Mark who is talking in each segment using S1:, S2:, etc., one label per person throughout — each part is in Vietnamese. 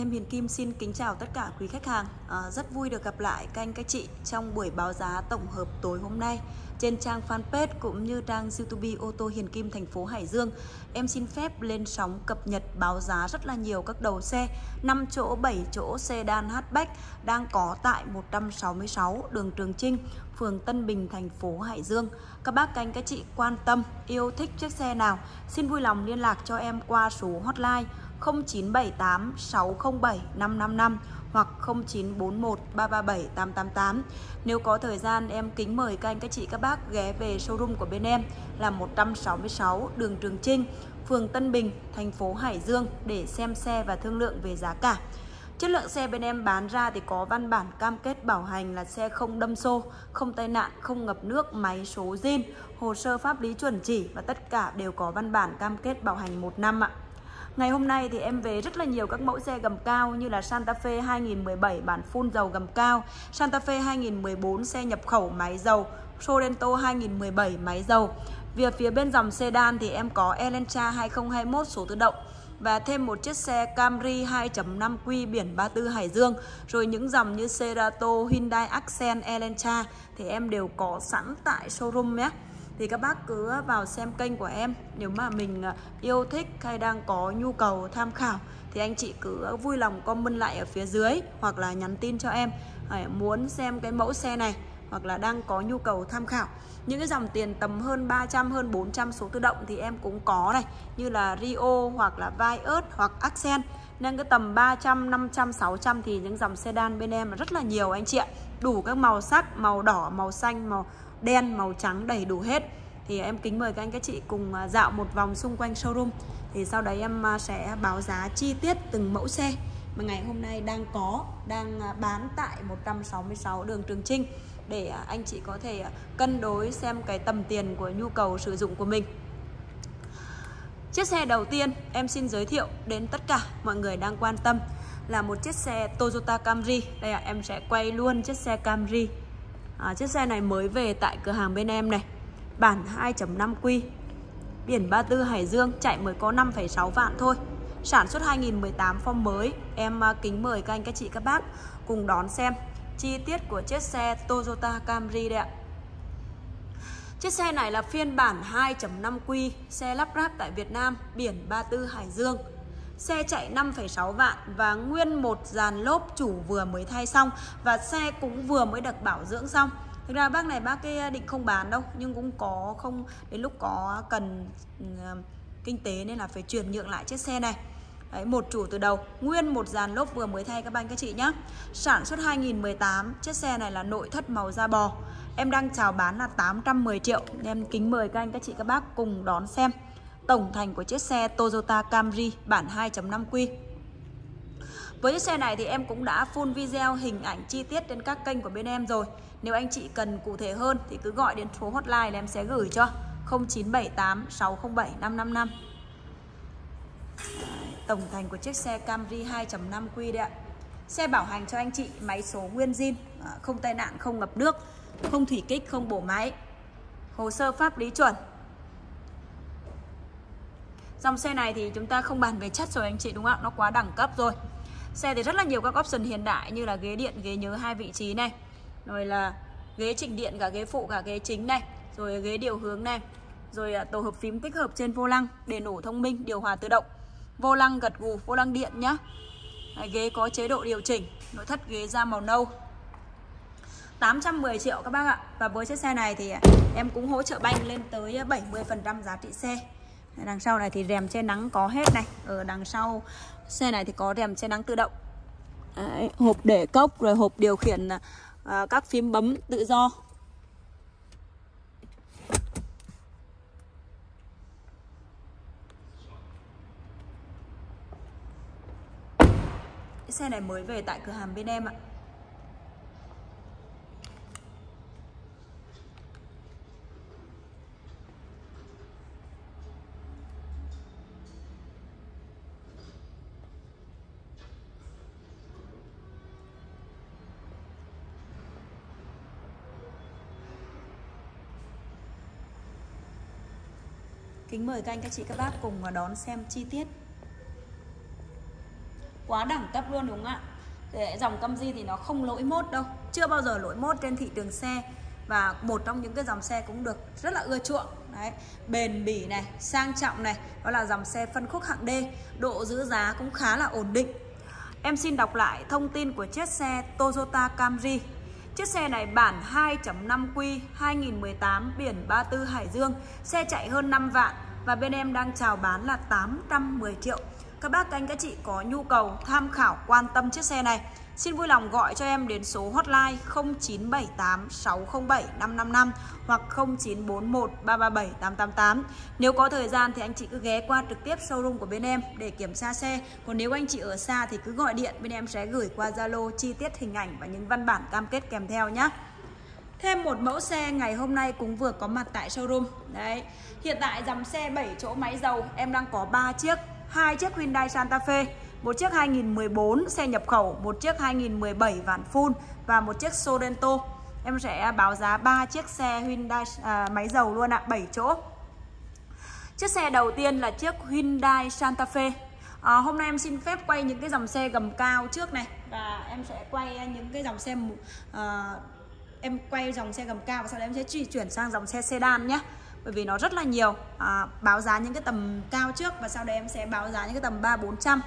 S1: Em Hiền Kim xin kính chào tất cả quý khách hàng. À, Rất vui được gặp lại các anh các chị trong buổi báo giá tổng hợp tối hôm nay Trên trang fanpage cũng như trang youtube ô tô Hiền Kim thành phố Hải Dương. Em xin phép lên sóng cập nhật báo giá rất là nhiều các đầu xe. 5 chỗ, 7 chỗ sedan hatchback đang có tại 166 đường Trường Trinh phường Tân Bình, thành phố Hải Dương. Các bác canh anh các chị quan tâm, yêu thích chiếc xe nào, xin vui lòng liên lạc cho em qua số hotline 0978 607 555 hoặc 0941 337 888. Nếu có thời gian em kính mời các anh các chị các bác ghé về showroom của bên em là 166 đường Trường Trinh, phường Tân Bình, thành phố Hải Dương để xem xe và thương lượng về giá cả. Chất lượng xe bên em bán ra thì có văn bản cam kết bảo hành là xe không đâm xô, không tai nạn, không ngập nước, máy số zin, hồ sơ pháp lý chuẩn chỉ và tất cả đều có văn bản cam kết bảo hành một năm ạ. Ngày hôm nay thì em về rất là nhiều các mẫu xe gầm cao như là Santa Fe 2017 bản full dầu gầm cao, Santa Fe 2014 xe nhập khẩu máy dầu, Sorento 2017 máy dầu. Về phía bên dòng sedan thì em có Elantra 2021 số tự động và thêm một chiếc xe Camry 2.5Q biển 34 Hải Dương rồi những dòng như Cerato, Hyundai Accent, Elantra thì em đều có sẵn tại showroom nhé thì các bác cứ vào xem kênh của em. Nếu mà mình à, yêu thích hay đang có nhu cầu tham khảo, thì anh chị cứ vui lòng comment lại ở phía dưới hoặc là nhắn tin cho em. Ờ, muốn xem cái mẫu xe này hoặc là đang có nhu cầu tham khảo. Những cái dòng tiền tầm hơn 300 hơn 400 số tự động thì em cũng có này. Như là Rio hoặc là Vios hoặc Accent. Nên cái tầm 300 500 600 thì những dòng sedan bên em rất là nhiều anh chị ạ đủ các màu sắc, màu đỏ, màu xanh, màu đen, màu trắng đầy đủ hết. Thì em kính mời các anh, các chị cùng à, dạo một vòng xung quanh showroom. Thì sau đấy em à, sẽ báo giá chi tiết từng mẫu xe mà ngày hôm nay đang có, đang à, bán tại 166 đường Trường Trinh để anh chị có thể cân đối xem cái tầm tiền của nhu cầu sử dụng của mình. Chiếc xe đầu tiên em xin giới thiệu đến tất cả mọi người đang quan tâm là một chiếc xe Toyota Camry. Đây ạ, à, em sẽ quay luôn chiếc xe Camry. À, Chiếc xe này mới về tại cửa hàng bên em này. Bản 2.5Q Biển 34 Hải Dương chạy mới có 5,6 vạn thôi. Sản xuất 2018 form mới. Em à, kính mời các anh các chị các bác cùng đón xem chi tiết của chiếc xe Toyota Camry đây ạ. Chiếc xe này là phiên bản 2.5Q Xe lắp ráp tại Việt Nam Biển 34 Hải Dương. Xe chạy 5,6 vạn và nguyên một dàn lốp chủ vừa mới thay xong và xe cũng vừa mới được bảo dưỡng xong. Thực ra bác này bác cái ờ, định không bán đâu nhưng cũng có không đến lúc có cần ờ, kinh tế nên là phải chuyển nhượng lại chiếc xe này. Đấy, một chủ từ đầu Nguyên một dàn lốp vừa mới thay các bạn các chị nhé Sản xuất 2018 Chiếc xe này là nội thất màu da bò Em đang chào bán là 810 triệu Em kính mời các anh các chị các bác cùng đón xem tổng thành của chiếc xe Toyota Camry bản 2.5Q. Với chiếc xe này thì em cũng đã full video hình ảnh chi tiết trên các kênh của bên em rồi. Nếu anh chị cần cụ thể hơn thì cứ gọi đến số hotline là em sẽ gửi cho 0978 607 555. Tổng thành của chiếc xe Camry 2.5Q đấy ạ. Xe bảo hành cho anh chị máy số nguyên zin, à, không tai nạn, không ngập nước, không thủy kích, không bổ máy. Hồ sơ pháp lý chuẩn, Dòng xe này thì chúng ta không bàn về chất rồi anh chị đúng không ạ? Nó quá đẳng cấp rồi. Xe thì rất là nhiều các option hiện đại như là ghế điện, ghế nhớ hai vị trí này. Rồi là ghế chỉnh điện cả ghế phụ cả ghế chính này. Rồi ghế điều hướng này. Rồi à, tổ hợp phím tích hợp trên vô lăng, để nổ thông minh, điều hòa tự động. Vô lăng gật gù, vô lăng điện nhá. Ghế có chế độ điều chỉnh, nội thất ghế da màu nâu. 810 triệu các bác ạ Và với chiếc xe này thì à, em cũng hỗ trợ banh lên tới à, 70% giá trị xe đằng sau này thì rèm che nắng có hết này. Ở đằng sau xe này thì có rèm che nắng tự động. Đấy, hộp để cốc rồi hộp điều khiển à, à các phím bấm tự do. Xe này mới về tại cửa hàng bên em ạ. Kính mời các anh, các chị, các bác cùng đón xem chi tiết. Quá đẳng cấp luôn, đúng không ạ? Để dòng Camry thì nó không lỗi mốt đâu. Chưa bao giờ lỗi mốt trên thị trường xe và một trong những cái dòng xe cũng được rất là ưa chuộng. Đấy, bền bỉ này, sang trọng này, đó là dòng xe phân khúc hạng D, độ giữ giá cũng khá là ổn định. Em xin đọc lại thông tin của chiếc xe Toyota Camry. Chiếc xe này bản 2.5Q 2018 biển 34 Hải Dương. Xe chạy hơn 5 vạn Và bên em đang chào bán là 810 triệu. Các bác anh các chị có nhu cầu tham khảo quan tâm chiếc xe này Xin vui lòng gọi cho em đến số hotline 0978 607 555 hoặc 0941 337 888. Nếu có thời gian thì anh chị cứ ghé qua trực tiếp showroom của bên em để kiểm tra xe. Còn nếu anh chị ở xa thì cứ gọi điện bên em sẽ gửi qua Zalo chi tiết hình ảnh và những văn bản cam kết kèm theo nhé. Thêm một mẫu xe ngày hôm nay cũng vừa có mặt tại showroom. Đấy. Hiện tại dòng xe 7 chỗ máy dầu em đang có 3 chiếc, hai chiếc Hyundai Santa Fe một chiếc 2014 xe nhập khẩu, một chiếc 2017 vạn full và một chiếc Sorento. Em sẽ báo giá 3 chiếc xe Hyundai à, máy dầu luôn ạ, à, 7 chỗ. Chiếc xe đầu tiên là chiếc Hyundai Santa Fe. À, hôm nay em xin phép quay những cái dòng xe gầm cao trước này và em sẽ quay những cái dòng xe à, em quay dòng xe gầm cao và sau đó em sẽ chuyển sang dòng xe sedan nhé bởi vì nó rất là nhiều à, báo giá những cái tầm cao trước và sau đó em sẽ báo giá những cái tầm ba bốn trăm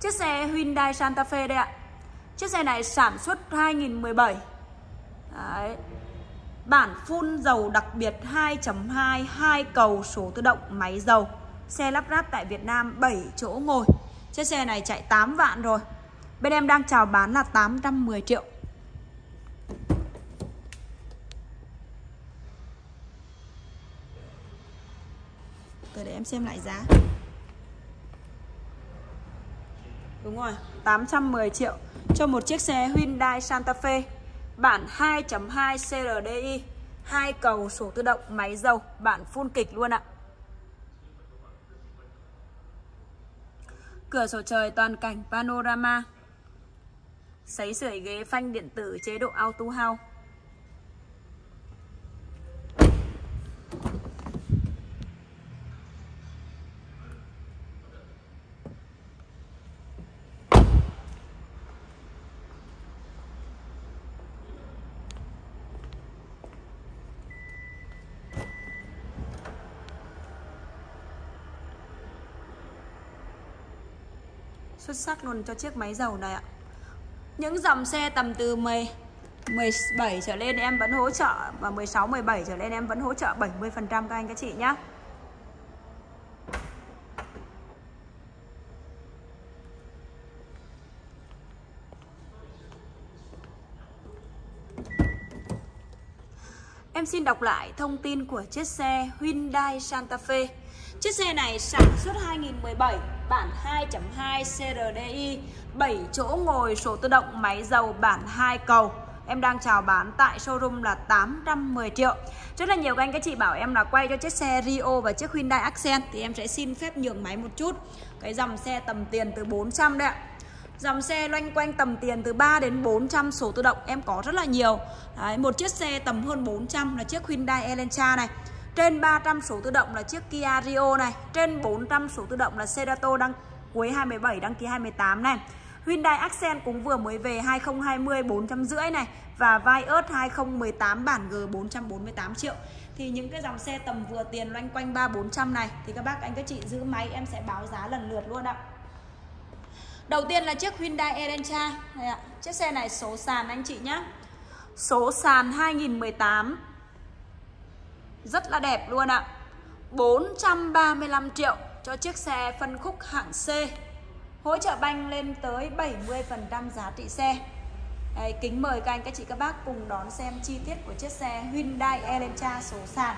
S1: Chiếc xe Hyundai Santa Fe đây ạ. Chiếc xe này sản xuất 2017 Đấy. Bản phun dầu đặc biệt 2.2 2 cầu số tự động, máy dầu. Xe lắp ráp tại Việt Nam 7 chỗ ngồi. Chiếc xe này chạy 8 vạn rồi. Bên em đang chào bán là 810 triệu. Tôi để em xem lại giá. Đúng rồi, 810 triệu cho một chiếc xe Hyundai Santa Fe. Bản 2.2 CRDI hai cầu sổ tự động máy dầu bản full kịch luôn ạ. Cửa sổ trời toàn cảnh panorama. Sấy sưởi ghế phanh điện tử chế độ auto house. Xuất sắc luôn cho chiếc máy dầu này ạ. Những dòng xe tầm từ 10 17 trở lên em vẫn hỗ trợ và 16 17 trở lên em vẫn hỗ trợ 70% các anh, các chị nhé Em xin đọc lại thông tin của chiếc xe Hyundai Santa Fe. Chiếc xe này sản xuất 2017 bản 2.2 CRDI 7 chỗ ngồi số tự động máy dầu bản 2 cầu. Em đang chào bán tại showroom là 810 triệu. Rất là nhiều các anh các chị bảo em là quay cho chiếc xe Rio và chiếc Hyundai Accent Thì em sẽ xin phép nhường máy một chút. Cái dòng xe tầm tiền từ 400 đấy ạ. Dòng xe loanh quanh tầm tiền từ 3 đến 400 số tự động em có rất là nhiều. Đấy, Một chiếc xe tầm hơn 400 là chiếc Hyundai Elantra này trên 300 số tự động là chiếc Kia Rio này, Trên 400 số tự động là Cerato đăng, cuối 27 đăng ký 28 này. Hyundai Accent cũng vừa mới về 2020 450 này Và Vios 2018 bản G 448 triệu. Thì những cái dòng xe tầm vừa tiền loanh quanh 3-400 này Thì các bác, anh các chị giữ máy, em sẽ báo giá lần lượt luôn ạ. Đầu tiên là chiếc Hyundai Elantra Chiếc xe này số sàn anh chị nhé Số sàn 2018 rất là đẹp luôn ạ. 435 triệu cho chiếc xe phân khúc hạng C. Hỗ trợ banh lên tới 70% giá trị xe. Đấy, Kính mời các anh các chị các bác cùng đón xem chi tiết của chiếc xe Hyundai Elantra số sàn.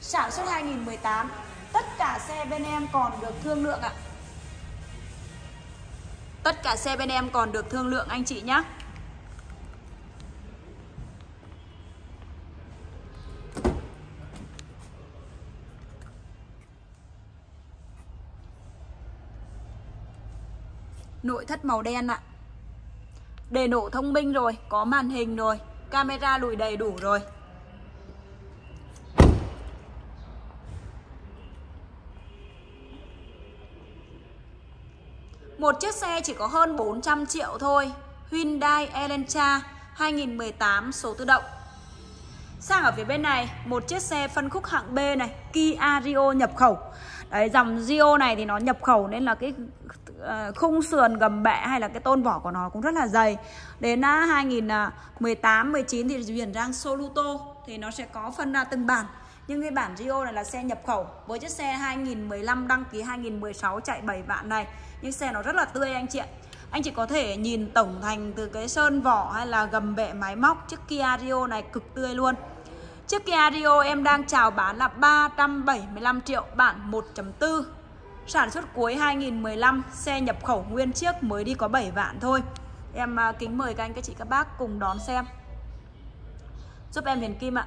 S1: Sản xuất 2018 Tất cả xe bên em còn được thương lượng ạ. Tất cả xe bên em còn được thương lượng anh chị nhé Nội thất màu đen ạ. Đề nổ thông minh rồi, Có màn hình rồi, Camera lùi đầy đủ rồi. Một chiếc xe chỉ có hơn 400 triệu thôi. Hyundai Elantra 2018 số tự động. Sang ở phía bên này, Một chiếc xe phân khúc hạng B này, Kia Rio nhập khẩu. Đấy, dòng Rio này thì nó nhập khẩu nên là cái ờ, khung sườn gầm bệ hay là cái tôn vỏ của nó cũng rất là dày. Đến à, 2018 19 thì chuyển sang Soluto thì nó sẽ có phân ra từng bản. Nhưng cái bản Rio này là xe nhập khẩu. Với chiếc xe 2015 đăng ký 2016 chạy 7 vạn này. Nhưng xe nó rất là tươi anh chị ạ anh chị có thể nhìn tổng thành từ cái sơn vỏ hay là gầm bệ máy móc chiếc Kia Rio này cực tươi luôn. Chiếc Kia Rio em đang chào bán là 375 triệu bản 1.4 Sản xuất cuối 2015 Xe nhập khẩu nguyên chiếc mới đi có 7 vạn thôi. Em à, kính mời các anh, các chị, các bác cùng đón xem. Giúp em Huyền Kim ạ.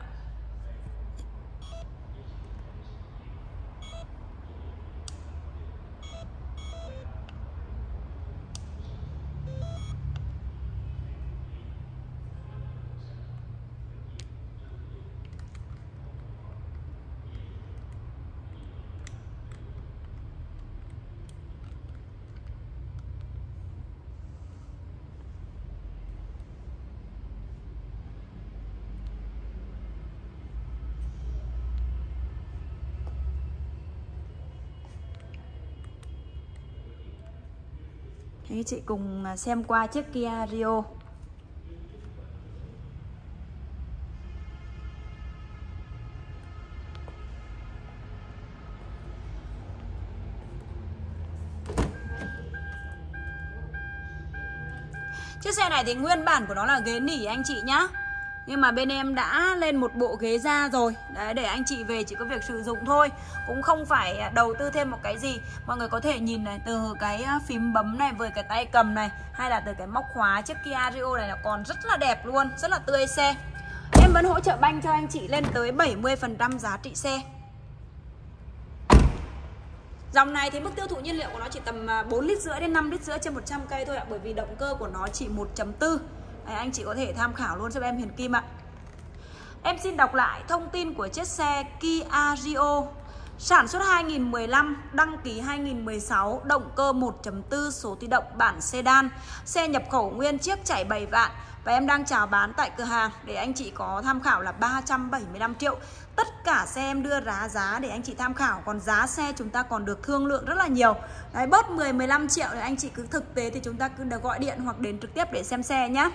S1: Đấy, chị cùng à, xem qua chiếc Kia Rio. Chiếc xe này thì nguyên bản của nó là ghế nỉ anh chị nhá nhưng mà bên em đã lên một bộ ghế da rồi. Đấy, để anh chị về chỉ có việc sử dụng thôi. Cũng không phải đầu tư thêm một cái gì. Mọi người có thể nhìn này, từ cái à, phím bấm này với cái tay cầm này, Hay là từ cái móc khóa chiếc Kia Rio này là còn rất là đẹp luôn, Rất là tươi xe. Em vẫn hỗ trợ banh cho anh chị lên tới 70% giá trị xe. Dòng này thì mức tiêu thụ nhiên liệu của nó chỉ tầm à, 4 lít rưỡi đến 5 lít rưỡi trên 100 cây thôi ạ, Bởi vì động cơ của nó chỉ 1.4 Đấy, anh chị có thể tham khảo luôn giúp em Hiền Kim ạ. Em xin đọc lại thông tin của chiếc xe Kia Rio. Sản xuất 2015, đăng ký 2016, động cơ 1.4 số tự động bản sedan. Xe nhập khẩu nguyên chiếc chạy 7 vạn Và em đang chào bán tại cửa hàng. Để anh chị có tham khảo là 375 triệu. Tất cả xe em đưa giá giá để anh chị tham khảo Còn giá xe chúng ta còn được thương lượng rất là nhiều. Đấy bớt 10-15 triệu thì anh chị cứ thực tế thì chúng ta cứ gọi điện hoặc đến trực tiếp để xem xe nhé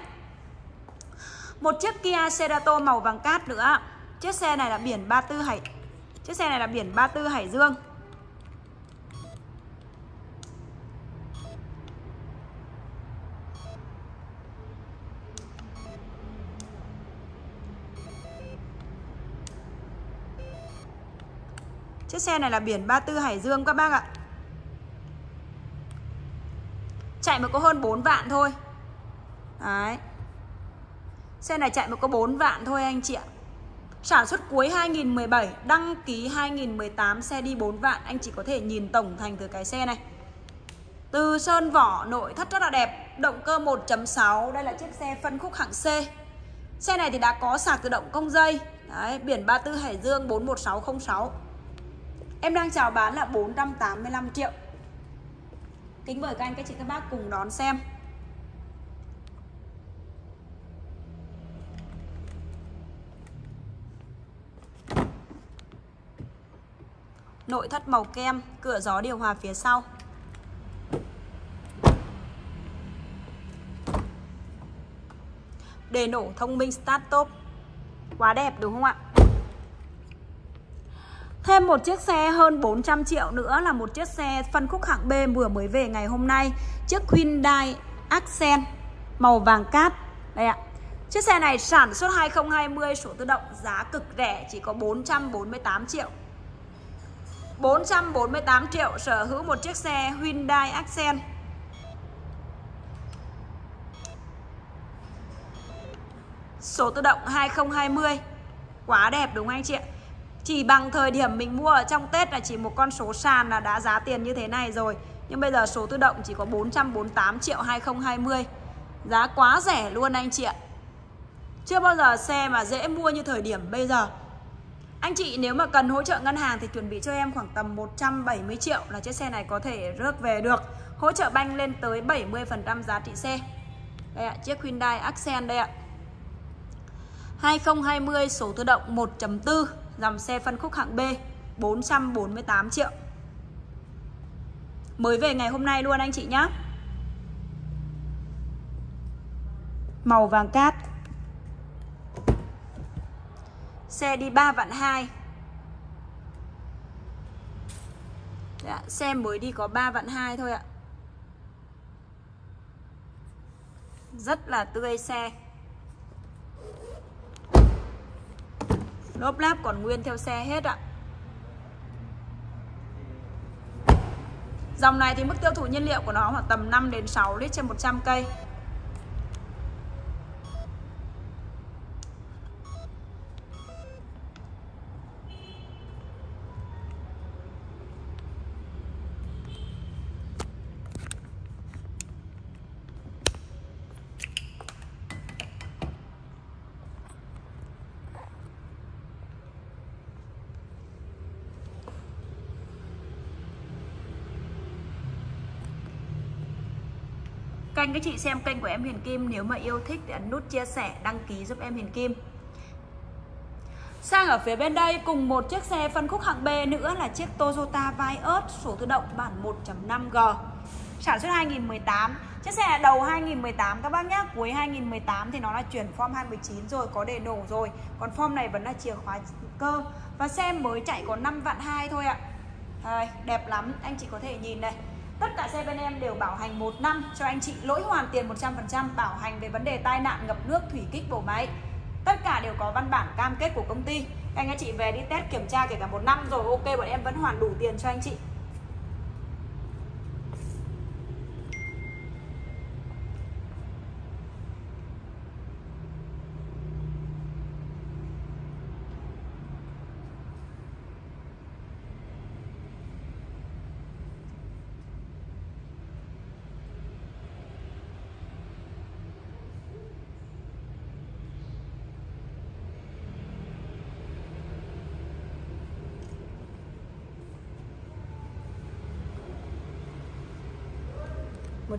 S1: một chiếc Kia Cerato màu vàng cát nữa. Chiếc xe này là biển 34 Hải Chiếc xe này là biển 34 Hải Dương. Chiếc xe này là biển 34 Hải Dương các bác ạ. Chạy mà có hơn 4 vạn thôi. Đấy. Xe này chạy một có 4 vạn thôi anh chị ạ. Sản xuất cuối 2017 Đăng ký 2018 Xe đi 4 vạn. Anh chị có thể nhìn tổng thành từ cái xe này. Từ sơn vỏ nội thất rất là đẹp Động cơ 1.6 Đây là chiếc xe phân khúc hạng C. Xe này thì đã có sạc tự động công dây. Đấy, Biển 34 Hải Dương 41606 Em đang chào bán là 485 triệu. Kính mời các anh các chị các bác cùng đón xem. Nội thất màu kem, cửa gió điều hòa phía sau. Đề nổ thông minh start top Quá đẹp đúng không ạ? Thêm một chiếc xe hơn 400 triệu nữa là một chiếc xe phân khúc hạng B vừa mới về ngày hôm nay. Chiếc Hyundai Accent màu vàng cát. Đây ạ. Chiếc xe này sản xuất 2020 số tự động giá cực rẻ chỉ có 448 triệu. 448 triệu sở hữu một chiếc xe Hyundai Accent. Số tự động 2020 Quá đẹp đúng không anh chị ạ? Chỉ bằng thời điểm mình mua ở trong Tết là chỉ một con số sàn là đã giá tiền như thế này rồi. Nhưng bây giờ số tự động chỉ có 448 triệu 2020 Giá quá rẻ luôn anh chị ạ. Chưa bao giờ xe mà dễ mua như thời điểm bây giờ anh chị nếu mà cần hỗ trợ ngân hàng thì chuẩn bị cho em khoảng tầm 170 triệu là chiếc xe này có thể rước về được hỗ trợ banh lên tới 70% giá trị xe. Đây ạ, chiếc Hyundai Accent đây ạ. 2020 số tự động 1.4, dòng xe phân khúc hạng B, 448 triệu. Mới về ngày hôm nay luôn anh chị nhé. Màu vàng cát. Xe đi 3 vạn 2 Dạ, xe mới đi có 3 vạn 2 thôi ạ. Rất là tươi xe Lốp láp còn nguyên theo xe hết ạ. Dòng này thì mức tiêu thụ nhiên liệu của nó khoảng tầm 5 đến 6 lít trên 100 cây. Kênh các chị xem kênh của em Hiền Kim Nếu mà yêu thích thì ấn nút chia sẻ Đăng ký giúp em Hiền Kim. Sang ở phía bên đây cùng một chiếc xe phân khúc hạng B nữa là chiếc Toyota Vios số tự động bản 1.5G Sản xuất 2018 Chiếc xe là đầu 2018 các bác nhé Cuối 2018 thì nó là chuyển form 2019 rồi Có đề nổ rồi Còn form này vẫn là chìa khóa cơ. Và xe mới chạy có 5 vạn 2 thôi ạ. À, Đẹp lắm Anh chị có thể nhìn này Tất cả xe bên em đều bảo hành 1 năm, cho anh chị lỗi hoàn tiền 100% bảo hành về vấn đề tai nạn, ngập nước, thủy kích bổ máy. Tất cả đều có văn bản cam kết của công ty. Anh chị về đi test kiểm tra kể cả một năm rồi, ok, bọn em vẫn hoàn đủ tiền cho anh chị.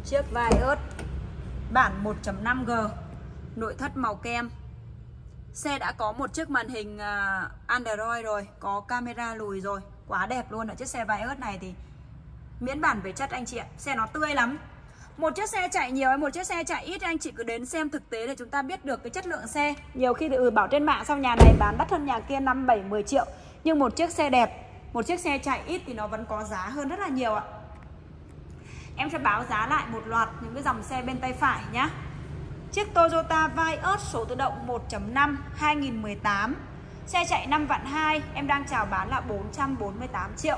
S1: Chiếc vai ớt bản 1.5G nội thất màu kem. Xe đã có một chiếc màn hình à, Android rồi có camera lùi rồi. Quá đẹp luôn ở chiếc xe vai ớt này thì miễn bản về chất anh chị ạ. Xe nó tươi lắm. Một chiếc xe chạy nhiều hay một chiếc xe chạy ít anh chị cứ đến xem thực tế để chúng ta biết được cái chất lượng xe. Nhiều khi thì ừ, bảo trên mạng sau nhà này bán đắt hơn nhà kia 5, 7, 10 triệu. Nhưng một chiếc xe đẹp một chiếc xe chạy ít thì nó vẫn có giá hơn rất là nhiều ạ. Em sẽ báo giá lại một loạt những cái dòng xe bên tay phải nhé Chiếc Toyota Vios số tự động 1.5 2018 Xe chạy 5 vạn 2 Em đang chào bán là 448 triệu.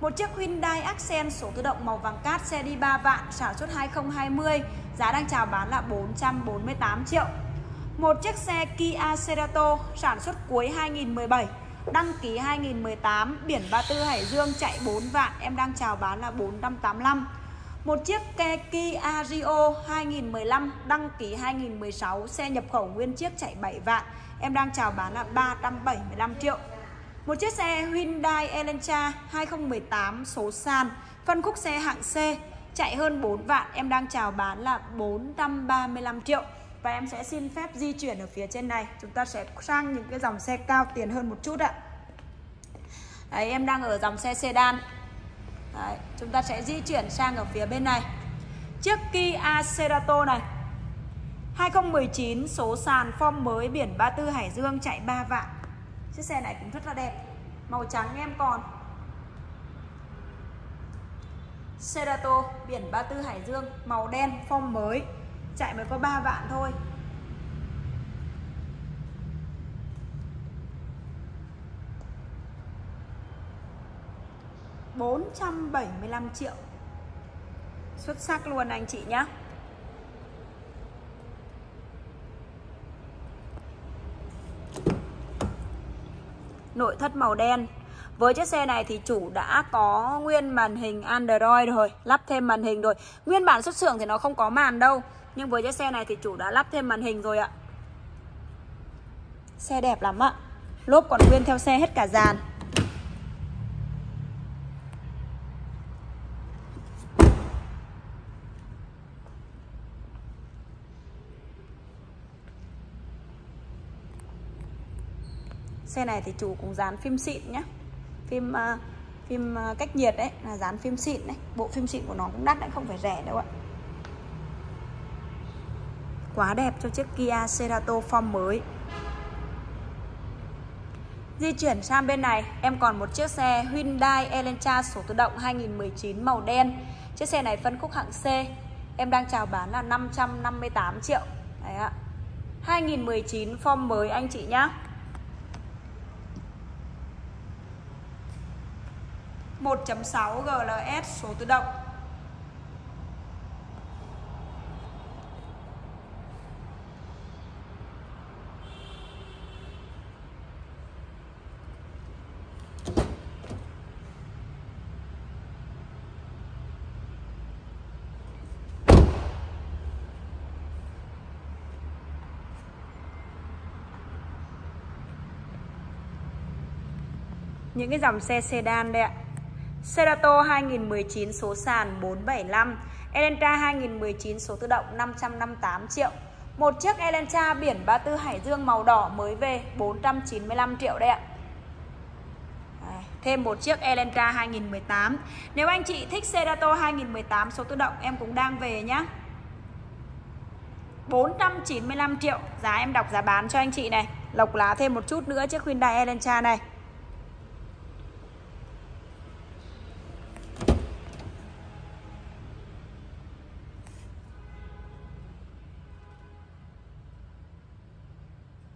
S1: Một chiếc Hyundai Accent số tự động màu vàng cát, Xe đi 3 vạn, sản xuất 2020 Giá đang chào bán là 448 triệu. Một chiếc xe Kia Cerato, sản xuất cuối 2017 Đăng ký 2018 Biển 34 Hải Dương chạy 4 vạn, Em đang chào bán là 485 một chiếc Kia Rio 2015 đăng ký 2016 xe nhập khẩu nguyên chiếc chạy 7 vạn. Em đang chào bán là 375 triệu. Một chiếc xe Hyundai Elantra 2018 số sàn phân khúc xe hạng C chạy hơn 4 vạn. Em đang chào bán là 435 triệu. Và em sẽ xin phép di chuyển ở phía trên này. Chúng ta sẽ sang những cái dòng xe cao tiền hơn một chút ạ. Đấy, em đang ở dòng xe sedan. Đấy, chúng ta sẽ di chuyển sang ở phía bên này. Chiếc Kia Cerato này 2019 số sàn form mới biển 34 Hải Dương chạy 3 vạn. Chiếc xe này cũng rất là đẹp Màu trắng em còn. Cerato biển 34 Hải Dương Màu đen form mới Chạy mới có 3 vạn thôi. 475 triệu. Xuất sắc luôn anh chị nhé Nội thất màu đen. Với chiếc xe này thì chủ đã có nguyên màn hình Android rồi, Lắp thêm màn hình rồi. Nguyên bản xuất xưởng thì nó không có màn đâu, Nhưng với chiếc xe này thì chủ đã lắp thêm màn hình rồi ạ. Xe đẹp lắm ạ. Lốp còn nguyên theo xe hết cả dàn. Xe này thì chủ cũng dán phim xịn nhá Phim uh, phim uh, cách nhiệt đấy là dán phim xịn đấy Bộ phim xịn của nó cũng đắt đấy không phải rẻ đâu ạ Quá đẹp cho chiếc Kia Cerato form mới Di chuyển sang bên này, em còn một chiếc xe Hyundai Elantra số tự động 2019 màu đen. Chiếc xe này phân khúc hạng C. Em đang chào bán là 558 triệu. Đấy ạ. 2019 form mới anh chị nhá. 1.6 GLS số tự động. Những cái dòng xe sedan đây ạ. Cerato 2019 số sàn 475 Elantra 2019 số tự động 558 triệu. Một chiếc Elantra biển 34 Hải Dương màu đỏ mới về 495 triệu đây ạ. Thêm một chiếc Elantra 2018 Nếu anh chị thích Cerato 2018 số tự động, em cũng đang về nhá. 495 triệu. Giá em đọc giá bán cho anh chị này. Lộc lá thêm một chút nữa chiếc Hyundai Elantra này.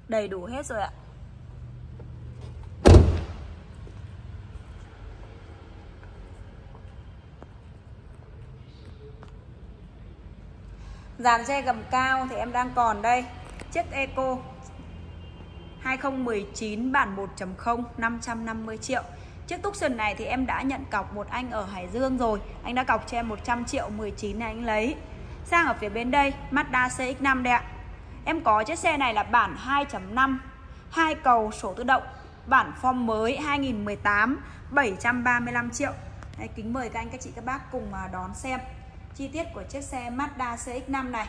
S1: Đầy đủ hết rồi ạ. Dàn xe gầm cao thì em đang còn đây. Chiếc Eco 2019 bản 1.0 550 triệu. Chiếc Tucson này thì em đã nhận cọc một anh ở Hải Dương rồi. Anh đã cọc cho em 100 triệu 19 này anh lấy. Sang ở phía bên đây, Mazda CX-5 đây ạ. Em có chiếc xe này là bản 2.5 hai cầu sổ tự động Bản form mới 2018 735 triệu. Đấy, Kính mời các anh các chị các bác cùng à, đón xem Chi tiết của chiếc xe Mazda CX-5 này.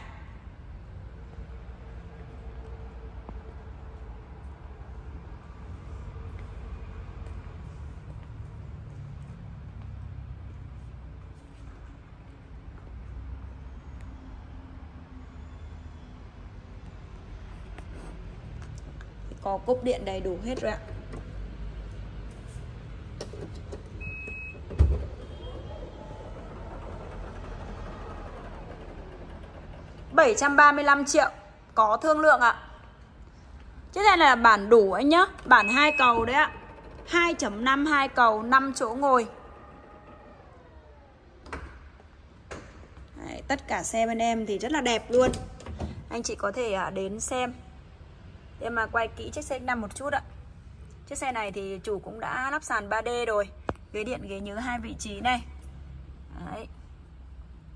S1: Có cúp điện đầy đủ hết rồi ạ. Bảy trăm ba mươi lăm triệu có thương lượng ạ. Chiếc này là bản đủ anh nhá Bản hai cầu đấy ạ. 2.5 hai cầu 5 chỗ ngồi. Đấy, Tất cả xe bên em thì rất là đẹp luôn. Anh chị có thể à, đến xem em mà quay kỹ chiếc xe năm một chút ạ. Chiếc xe này thì chủ cũng đã lắp sàn 3D rồi. Ghế điện, ghế nhớ hai vị trí này. Đấy.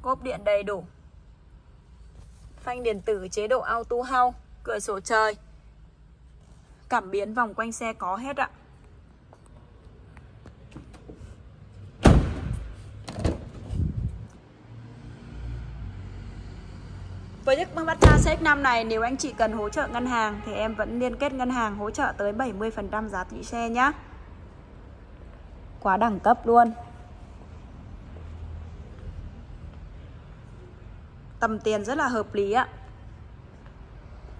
S1: Cốp điện đầy đủ. Phanh điện tử, chế độ auto hold Cửa sổ trời. Cảm biến vòng quanh xe có hết ạ. Với chiếc Mazda CX-5 này, nếu anh chị cần hỗ trợ ngân hàng thì em vẫn liên kết ngân hàng hỗ trợ tới 70% giá trị xe nhé. Quá đẳng cấp luôn. Tầm tiền rất là hợp lý ạ.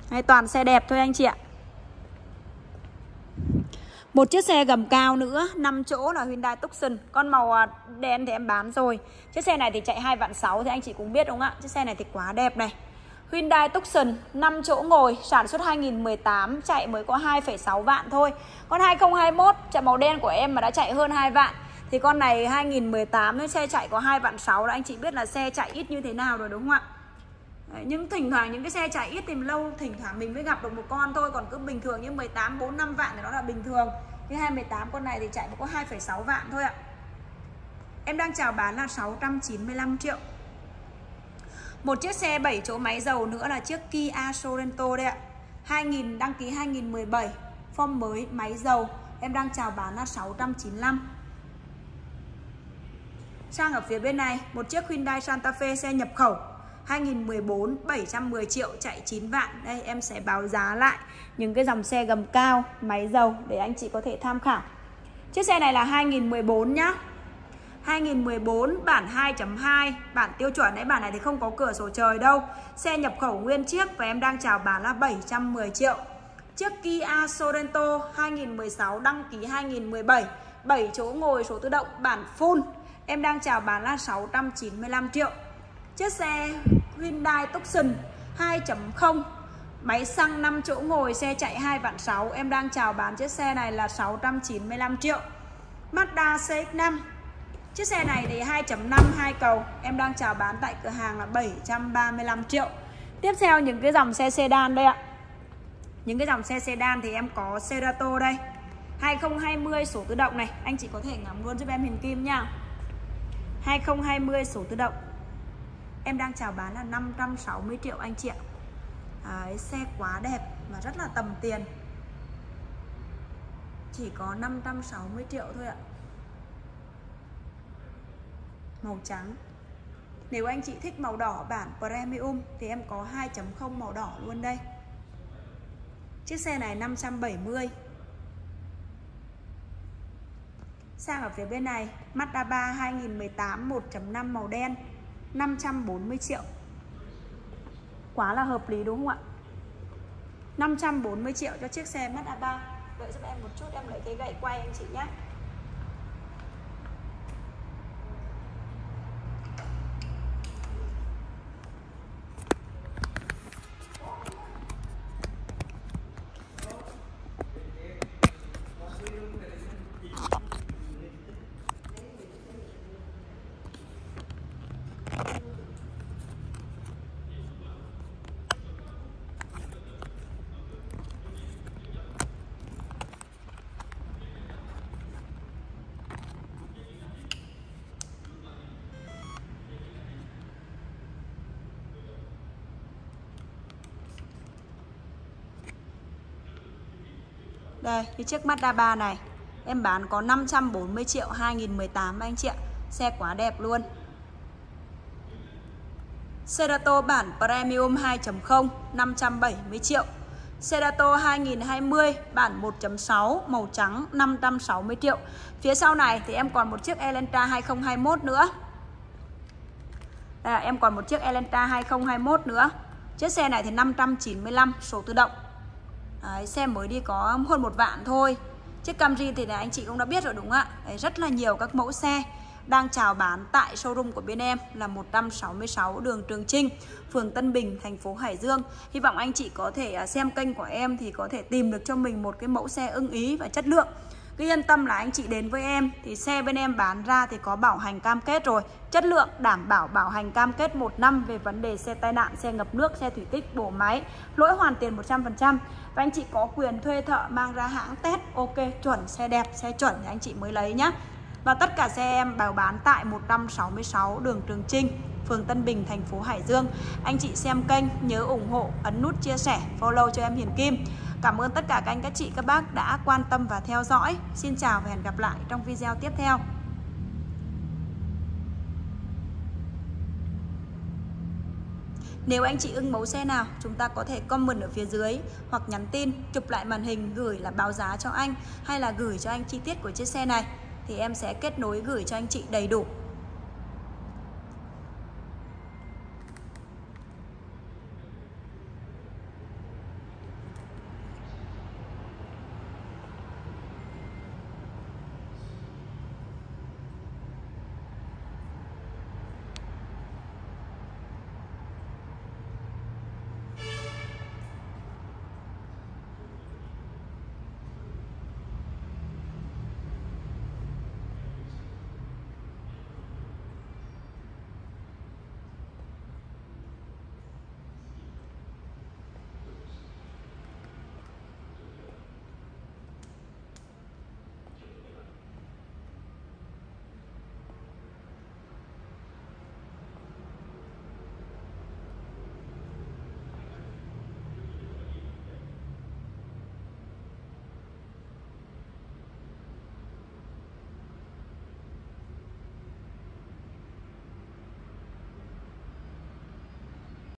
S1: Hay toàn xe đẹp thôi anh chị ạ. Một chiếc xe gầm cao nữa 5 chỗ là Hyundai Tucson Con màu à, đen thì em bán rồi Chiếc xe này thì chạy 2 vạn 6 thì anh chị cũng biết đúng không ạ Chiếc xe này thì quá đẹp này Hyundai Tucson 5 chỗ ngồi sản xuất 2018 chạy mới có 2,6 vạn thôi. Con 2021 chạy màu đen của em mà đã chạy hơn 2 vạn. Thì con này 2018 nó xe chạy có 2 vạn 6 là anh chị biết là xe chạy ít như thế nào rồi đúng không ạ? Đấy, nhưng thỉnh thoảng những cái xe chạy ít thì lâu thỉnh thoảng mình mới gặp được một con thôi. Còn cứ bình thường như 18 4 5 vạn thì nó là bình thường. Cái 218 con này thì chạy có 2,6 vạn thôi ạ. Em đang chào bán là 695 triệu một chiếc xe 7 chỗ máy dầu nữa là chiếc Kia Sorento đây ạ. 2000 đăng ký 2017 Form mới, máy dầu. Em đang chào bán là 695 Sang ở phía bên này, Một chiếc Hyundai Santa Fe xe nhập khẩu. 2014 710 triệu, chạy 9 vạn. Đây, em sẽ báo giá lại những cái dòng xe gầm cao, máy dầu để anh chị có thể tham khảo. Chiếc xe này là 2014 nhá. 2014 bản 2.2 Bản tiêu chuẩn đấy Bản này thì không có cửa sổ trời đâu. Xe nhập khẩu nguyên chiếc Và em đang chào bán là 710 triệu. Chiếc Kia Sorento 2016 đăng ký 2017 7 chỗ ngồi, số tự động, bản full. Em đang chào bán là 695 triệu. Chiếc xe Hyundai Tucson 2.0 Máy xăng 5 chỗ ngồi, xe chạy 2 vạn 6 Em đang chào bán chiếc xe này là 695 triệu. Mazda CX-5 Chiếc xe này thì 2.5 hai cầu. Em đang chào bán tại cửa hàng là 735 triệu. Tiếp theo những cái dòng xe sedan đây ạ. Những cái dòng xe sedan thì em có Cerato đây. 2020 số tự động này. Anh chị có thể ngắm luôn giúp em Hiền Kim nha. 2020 số tự động. Em đang chào bán là 560 triệu anh chị ạ. Đấy, Xe quá đẹp và rất là tầm tiền. Chỉ có 560 triệu thôi ạ. Màu trắng. Nếu anh chị thích màu đỏ bản Premium Thì em có 2.0 màu đỏ luôn đây. Chiếc xe này 570 Sang ở phía bên này, Mazda 3 2018 1.5 màu đen 540 triệu. Quá là hợp lý đúng không ạ? 540 triệu cho chiếc xe Mazda 3 Đợi giúp em một chút, em lấy cái gậy quay anh chị nhé. Đây, cái chiếc Mazda 3 này. Em bán có 540 triệu 2018 anh chị ạ. Xe quá đẹp luôn. Cerato bản Premium 2.0 570 triệu. Cerato 2020 bản 1.6 màu trắng 560 triệu. Phía sau này thì em còn một chiếc Elantra 2021 nữa. Đây là em còn một chiếc Elantra 2021 nữa. Chiếc xe này thì 595 số tự động. Đấy, xe mới đi có hơn một vạn thôi Chiếc Camry thì là anh chị cũng đã biết rồi đúng không ạ Đấy, Rất là nhiều các mẫu xe đang chào bán tại showroom của bên em là 166 đường Trường Trinh, phường Tân Bình, thành phố Hải Dương. Hy vọng anh chị có thể à, xem kênh của em thì có thể tìm được cho mình một cái mẫu xe ưng ý và chất lượng. Cứ yên tâm là anh chị đến với em thì xe bên em bán ra thì có bảo hành cam kết rồi. Chất lượng đảm bảo bảo hành cam kết một năm về vấn đề xe tai nạn, xe ngập nước, xe thủy tích, bổ máy, lỗi hoàn tiền 100%. Và anh chị có quyền thuê thợ mang ra hãng test ok chuẩn xe đẹp, xe chuẩn thì anh chị mới lấy nhá. Và tất cả xe em bảo bán tại 166 đường Trường Trinh, phường Tân Bình, thành phố Hải Dương. Anh chị xem kênh nhớ ủng hộ, ấn nút chia sẻ, follow cho em Hiền Kim. Cảm ơn tất cả các anh, các chị, các bác đã quan tâm và theo dõi. Xin chào và hẹn gặp lại trong video tiếp theo. Nếu anh chị ưng mẫu xe nào, chúng ta có thể comment ở phía dưới hoặc nhắn tin, chụp lại màn hình gửi là báo giá cho anh hay là gửi cho anh chi tiết của chiếc xe này thì em sẽ kết nối gửi cho anh chị đầy đủ